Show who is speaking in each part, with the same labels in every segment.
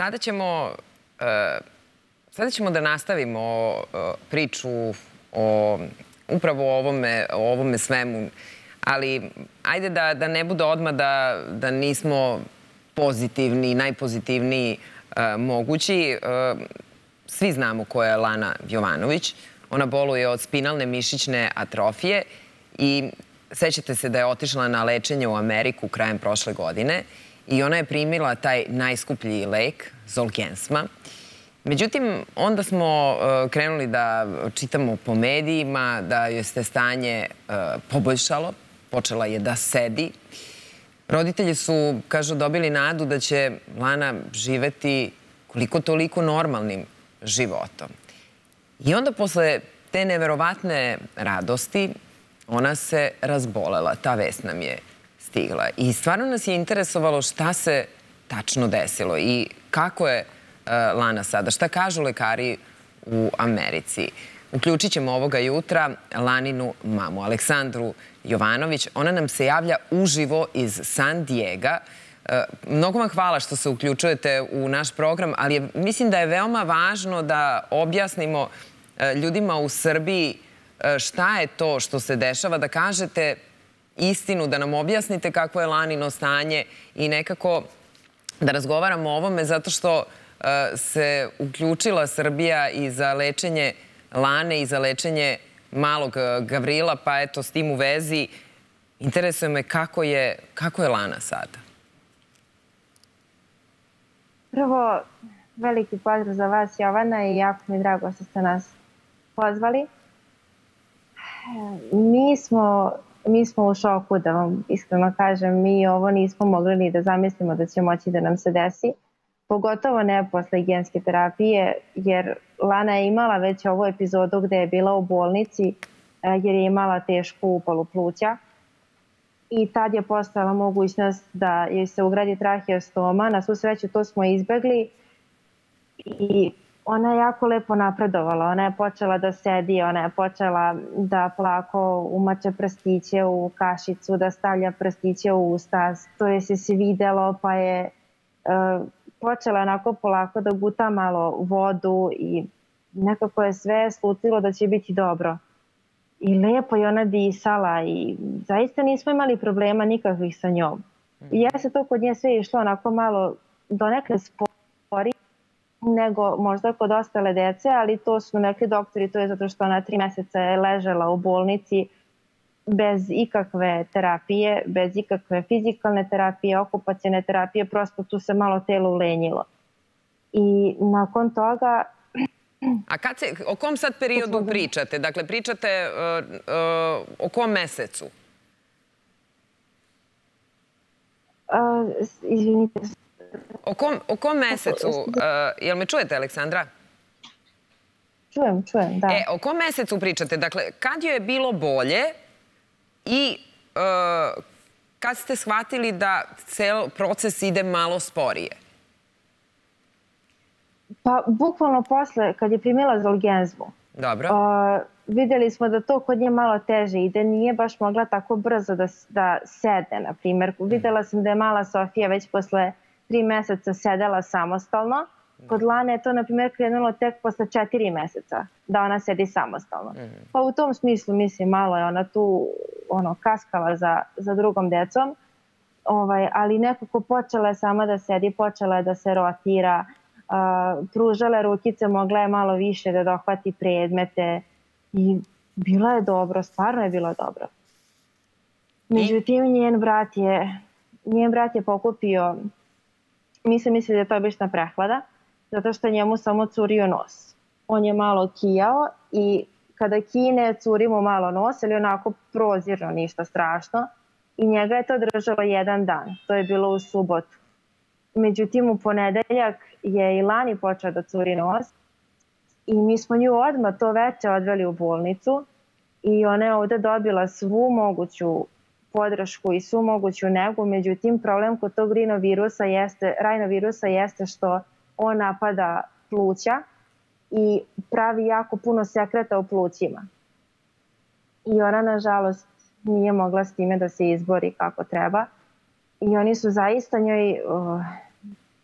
Speaker 1: Sada ćemo, e, sada ćemo da nastavimo e, priču o upravo o ovome, o ovome svemu, ali ajde da, da ne bude odmah da, da nismo pozitivni, najpozitivniji e, mogući. Svi znamo ko je Lana Jovanović. Ona boluje od spinalne mišićne atrofije i sećate se da je otišla na lečenje u Ameriku krajem prošle godine i ona je primila taj najskuplji lek, Zolgensma. Međutim, onda smo uh, krenuli da čitamo po medijima da joj se stanje uh, poboljšalo, počela je da sedi. Roditelji su, kažu, dobili nadu da će Lana živeti koliko toliko normalnim životom. I onda posle te neverovatne radosti ona se razbolela. Ta vest nam je stigla. I stvarno nas je interesovalo šta se tačno desilo i kako je uh, Lana sada, šta kažu lekari u Americi. Uključit ćemo ovoga jutra Laninu mamu, Aleksandru Jovanović. Ona nam se javlja uživo iz San Diego. Uh, mnogo vam hvala što se uključujete u naš program, ali mislim da je veoma važno da objasnimo uh, ljudima u Srbiji šta je to što se dešava, da kažete istinu, da nam objasnite kako je Lanino stanje i nekako da razgovaramo o ovome zato što e, se uključila Srbija i za lečenje Lane i za lečenje malog e, Gavrila, pa eto s tim u vezi interesuje me kako je, kako je Lana sada.
Speaker 2: Prvo, veliki pozdrav za vas Jovana i jako mi drago što ste nas pozvali. Mi smo mi smo u šoku, da vam iskreno kažem, mi ovo nismo mogli ni da zamislimo da će moći da nam se desi, pogotovo ne posle genske terapije, jer Lana je imala već ovu epizodu gde je bila u bolnici e, jer je imala tešku upalu pluća i tad je postala mogućnost da joj se ugradi traheostoma. Na svu sreću to smo izbegli i ona je jako lepo napredovala. Ona je počela da sedi, ona je počela da plako umače prstiće u kašicu, da stavlja prstiće u usta. To je se se videlo, pa je uh, počela onako polako da guta malo vodu i nekako je sve slutilo da će biti dobro. I lepo je ona disala i zaista nismo imali problema nikakvih sa njom. I ja se to kod nje sve išlo onako malo donekle spori nego možda kod ostale dece, ali to su rekli doktori, to je zato što ona tri meseca je ležela u bolnici bez ikakve terapije, bez ikakve fizikalne terapije, okupacijne terapije, prosto tu se malo telo ulenjilo. I nakon toga
Speaker 1: A kad se, o kom sad periodu pričate? Dakle, pričate uh, uh, o kom mesecu?
Speaker 2: Uh, izvinite,
Speaker 1: O kom, o kom mesecu, uh, jel me čujete, Aleksandra?
Speaker 2: Čujem, čujem, da.
Speaker 1: E, o kom mesecu pričate? Dakle, kad joj je bilo bolje i uh, kad ste shvatili da cel proces ide malo sporije?
Speaker 2: Pa, bukvalno posle, kad je primila Zolgenzmu.
Speaker 1: Dobro.
Speaker 2: Uh, videli smo da to kod nje malo teže i da nije baš mogla tako brzo da, da sede, na primjer. Videla sam da je mala Sofija već posle tri meseca sedela samostalno. Kod Lane je to, na primjer, krenulo tek posle četiri meseca, da ona sedi samostalno. Mhm. Pa u tom smislu, mislim, malo je ona tu ono, kaskala za, za drugom decom, ovaj, ali nekako počela je sama da sedi, počela je da se rotira, uh, pružala rukice, mogla je malo više da dohvati predmete i bila je dobro, stvarno je bilo dobro. Međutim, njen brat je, njen brat je pokupio mi se misli da je to obična prehlada, zato što njemu samo curio nos. On je malo kijao i kada kine curi mu malo nos, ali onako prozirno, ništa strašno. I njega je to držalo jedan dan, to je bilo u subotu. Međutim, u ponedeljak je i Lani počeo da curi nos i mi smo nju odmah to veče odveli u bolnicu i ona je ovde dobila svu moguću podršku i svu moguću negu, međutim problem kod tog rinovirusa jeste, rajnovirusa jeste što on napada pluća i pravi jako puno sekreta u plućima. I ona, nažalost, nije mogla s time da se izbori kako treba. I oni su zaista njoj uh,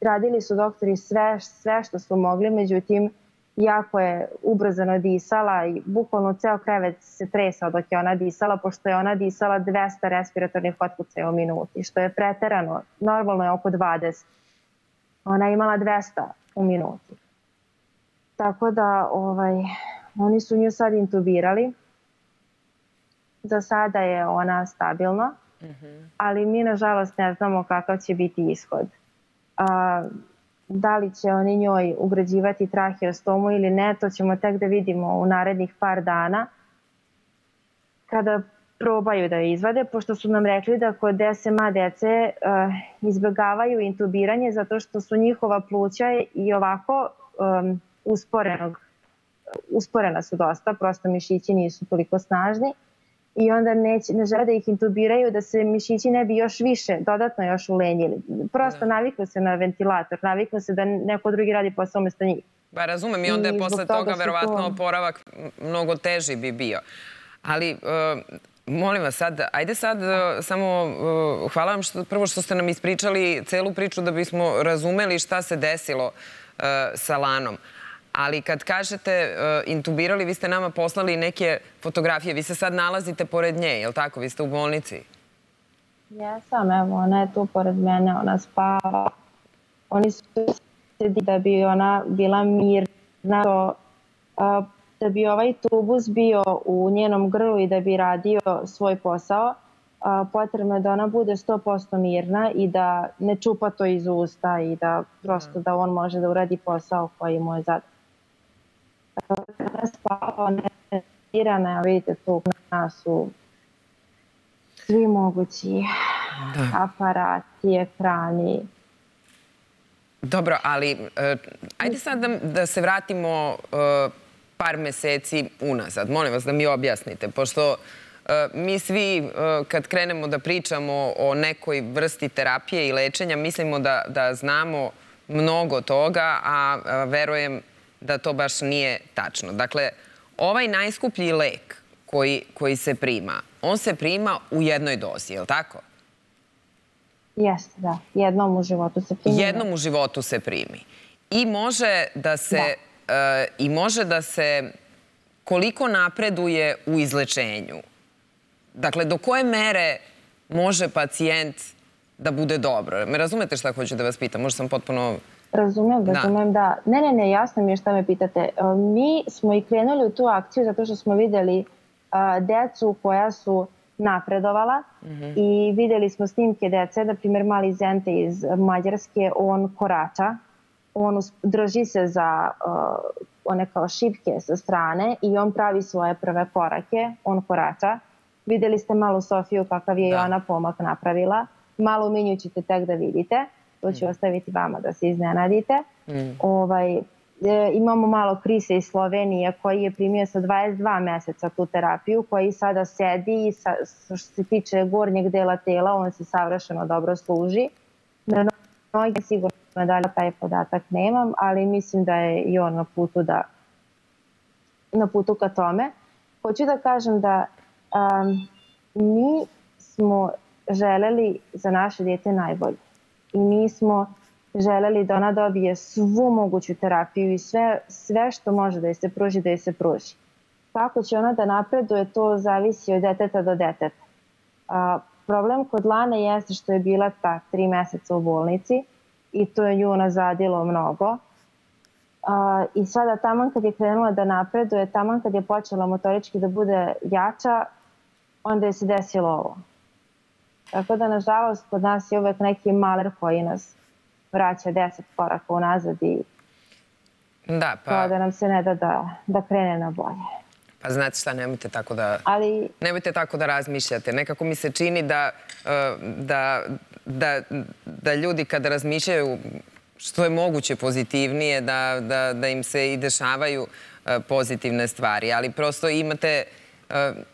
Speaker 2: radili su doktori sve, sve što su mogli, međutim, jako je ubrzano disala i bukvalno ceo krevet se tresao dok je ona disala, pošto je ona disala 200 respiratornih otkucaja u minuti, što je preterano. Normalno je oko 20. Ona je imala 200 u minuti. Tako da ovaj, oni su nju sad intubirali. Za sada je ona stabilna, -hmm. ali mi nažalost ne znamo kakav će biti ishod. A, da li će oni njoj ugrađivati traheostomu ili ne, to ćemo tek da vidimo u narednih par dana kada probaju da je izvade, pošto su nam rekli da kod SMA dece uh, izbjegavaju intubiranje zato što su njihova pluća i ovako usporenog, usporena su dosta, prosto mišići nisu toliko snažni i onda neće, ne žele da ih intubiraju da se mišići ne bi još više, dodatno još ulenjili. Prosto da. naviknu se na ventilator, naviknu se da neko drugi radi posao umesto njih.
Speaker 1: Ba, razumem i onda je posle toga, toga verovatno to... oporavak mnogo teži bi bio. Ali, uh, molim vas sad, ajde sad uh, samo, uh, hvala vam što, prvo što ste nam ispričali celu priču da bismo razumeli šta se desilo uh, sa Lanom. Ali kad kažete uh, intubirali, vi ste nama poslali neke fotografije. Vi se sad nalazite pored nje, je li tako? Vi ste u bolnici?
Speaker 2: Jesam, evo, ona je tu pored mene, ona spava. Oni su sedi da bi ona bila mirna, uh, da bi ovaj tubus bio u njenom grlu i da bi radio svoj posao, a, potrebno je da ona bude 100% mirna i da ne čupa to iz usta i da prosto da on može da uradi posao koji mu je zadat spava nesirana, vidite tu nas su svi mogući da. aparati, ekrani.
Speaker 1: Dobro, ali uh, ajde sad da, da se vratimo uh, par meseci unazad. Molim vas da mi objasnite, pošto uh, mi svi uh, kad krenemo da pričamo o nekoj vrsti terapije i lečenja, mislimo da, da znamo mnogo toga, a, a verujem da to baš nije tačno. Dakle, ovaj najskuplji lek koji, koji se prima, on se prima u jednoj dozi, je li tako?
Speaker 2: Jeste, da. Jednom u životu se primi.
Speaker 1: Jednom u životu se primi. I može da se, da. Uh, i može da se koliko napreduje u izlečenju? Dakle, do koje mere može pacijent da bude dobro? Me razumete šta hoću da vas pitam? Možda sam potpuno
Speaker 2: Razumem, razumem da. da. Ne, ne, ne, jasno mi je šta me pitate. E, mi smo i krenuli u tu akciju zato što smo videli uh, decu koja su napredovala mm -hmm. i videli smo snimke dece, da primjer mali Zente iz Mađarske, on korača, on drži se za uh, one kao šipke sa strane i on pravi svoje prve korake, on korača. Videli ste malu Sofiju kakav je da. i ona pomak napravila. Malu Minju ćete tek da vidite to ću mm. ostaviti vama da se iznenadite. Mm. Ovaj, e, imamo malo Krise iz Slovenije koji je primio sa 22 meseca tu terapiju, koji sada sedi i sa, što se tiče gornjeg dela tela, on se savršeno dobro služi. Na mnogi sigurno dalje taj podatak nemam, ali mislim da je i on na putu da na putu ka tome. Hoću da kažem da um, mi smo želeli za naše djete najbolje i mi smo želeli da ona dobije svu moguću terapiju i sve, sve što može da je se pruži, da je se pruži. Kako će ona da napreduje, to zavisi od deteta do deteta. A, problem kod Lane jeste što je bila ta tri meseca u bolnici i to je nju nazadilo mnogo. A, I sada taman kad je krenula da napreduje, taman kad je počela motorički da bude jača, onda je se desilo ovo. Tako da, nažalost, kod nas je uvek neki maler koji nas vraća deset koraka unazad i
Speaker 1: da, pa...
Speaker 2: da nam se ne da da, da krene na bolje.
Speaker 1: Pa znate šta, nemojte tako da, Ali... nemojte tako da razmišljate. Nekako mi se čini da, uh, da, da, da ljudi kada razmišljaju što je moguće pozitivnije, da, da, da im se i dešavaju uh, pozitivne stvari. Ali prosto imate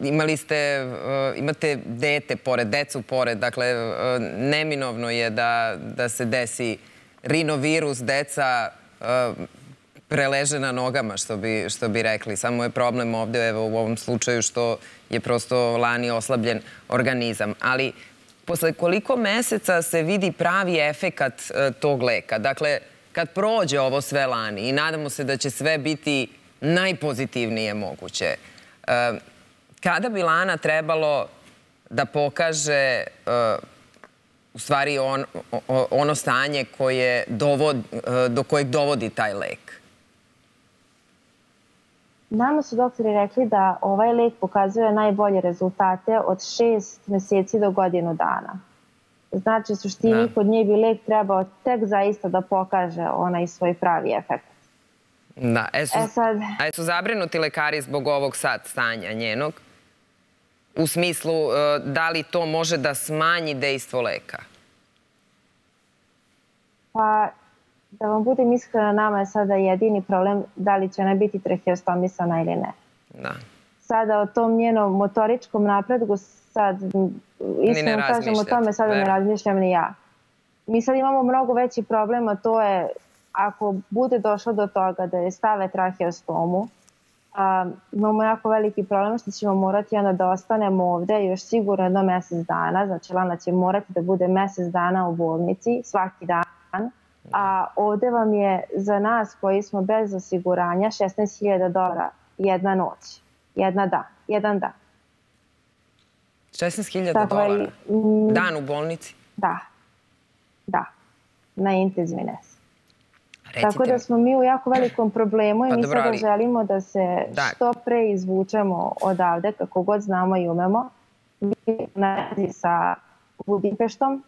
Speaker 1: imali ste, uh, imate dete pored, decu pored, dakle, uh, neminovno je da, da se desi rinovirus, deca preleže na nogama, što bi, što bi rekli. Samo je problem ovde, evo, u ovom slučaju, što je prosto lani oslabljen organizam. Ali posle koliko meseca se vidi pravi efekat tog leka? Dakle, kad prođe ovo sve lani i nadamo se da će sve biti najpozitivnije moguće, kada bi Lana trebalo da pokaže e, u stvari on, ono stanje koje dovod, do kojeg dovodi taj lek?
Speaker 2: Nama su doktori rekli da ovaj lek pokazuje najbolje rezultate od šest meseci do godinu dana. Znači, suštini da. kod nje bi lek trebao tek zaista da pokaže onaj svoj pravi efekt.
Speaker 1: Da, e su, e sad, a su zabrinuti lekari zbog ovog sad stanja njenog? U smislu, e, da li to može da smanji dejstvo leka?
Speaker 2: Pa, Da vam budem iskrena, nama je sada jedini problem da li će ona biti traheostomisana ili ne.
Speaker 1: Da.
Speaker 2: Sada o tom njenom motoričkom napredku sad, iskreno kažem o tome, sada ne razmišljam ni ja. Mi sad imamo mnogo veći problem, a to je ako bude došlo do toga da je stave traheostomu, a, imamo jako veliki problem što ćemo morati onda da ostanemo ovde još sigurno jedno mesec dana, znači Lana će morati da bude mesec dana u bolnici svaki dan a ovde vam je za nas koji smo bez osiguranja 16.000 dolara jedna noć, jedna dan, jedan dan.
Speaker 1: 16.000 dolara? Mm, dan u bolnici?
Speaker 2: Da, da, na intenzivni nes. Tako da smo mi u jako velikom problemu i pa mi dobro, sada ali... želimo da se da. što pre izvučemo odavde, kako god znamo i umemo. Mi smo sa Budimpeštom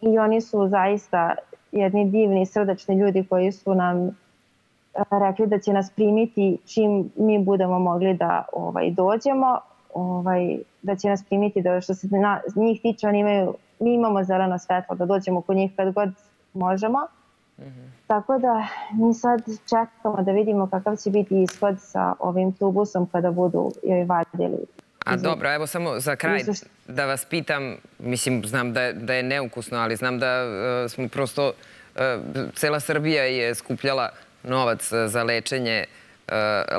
Speaker 2: i oni su zaista jedni divni srdačni ljudi koji su nam e, rekli da će nas primiti čim mi budemo mogli da ovaj dođemo, ovaj, da će nas primiti da što se na, njih tiče, oni imaju, mi imamo zeleno svetlo da dođemo kod njih kad god možemo. Tako da mi sad čekamo da vidimo kakav će biti ishod sa ovim tubusom kada budu joj vadili
Speaker 1: A dobro, evo samo za kraj da vas pitam, mislim, znam da je, da je neukusno, ali znam da uh, smo prosto, uh, cela Srbija je skupljala novac za lečenje uh,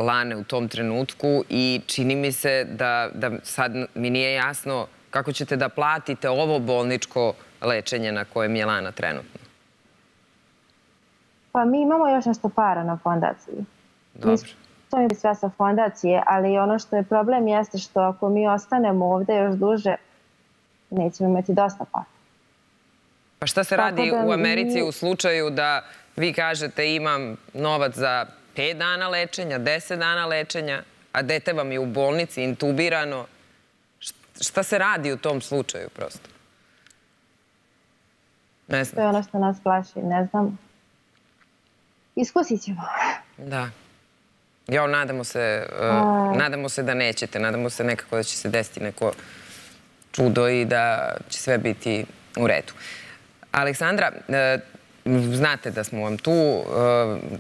Speaker 1: Lane u tom trenutku i čini mi se da, da sad mi nije jasno kako ćete da platite ovo bolničko lečenje na kojem je Lana trenutno.
Speaker 2: Pa mi imamo još nešto para na fondaciji.
Speaker 1: Dobro
Speaker 2: to je sve sa fondacije, ali ono što je problem jeste što ako mi ostanemo ovde još duže, nećemo imati dosta para.
Speaker 1: Pa šta se radi da u Americi u slučaju da vi kažete imam novac za 5 dana lečenja, 10 dana lečenja, a dete vam je u bolnici intubirano, šta se radi u tom slučaju prosto?
Speaker 2: Ne znam. To je ono što nas plaši, ne znam. Iskusit ćemo.
Speaker 1: Da. Jo, nadamo se, uh, nadamo se da nećete, nadamo se nekako da će se desiti neko čudo i da će sve biti u redu. Aleksandra, uh, znate da smo vam tu, uh,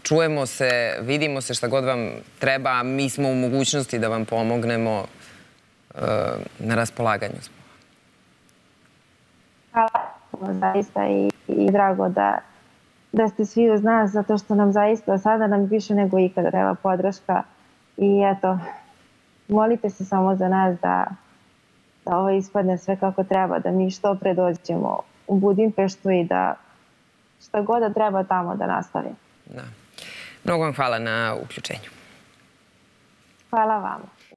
Speaker 1: čujemo se, vidimo se šta god vam treba, mi smo u mogućnosti da vam pomognemo, na raspolaganju smo.
Speaker 2: Hvala, zaista i, i drago da da ste svi uz nas, zato što nam zaista sada nam više nego ikada treba podrška i eto, molite se samo za nas da, da ovo ispadne sve kako treba, da mi što pre dođemo u Budimpeštu i da šta god da treba tamo da nastavimo.
Speaker 1: Da. Mnogo vam hvala na uključenju.
Speaker 2: Hvala vama.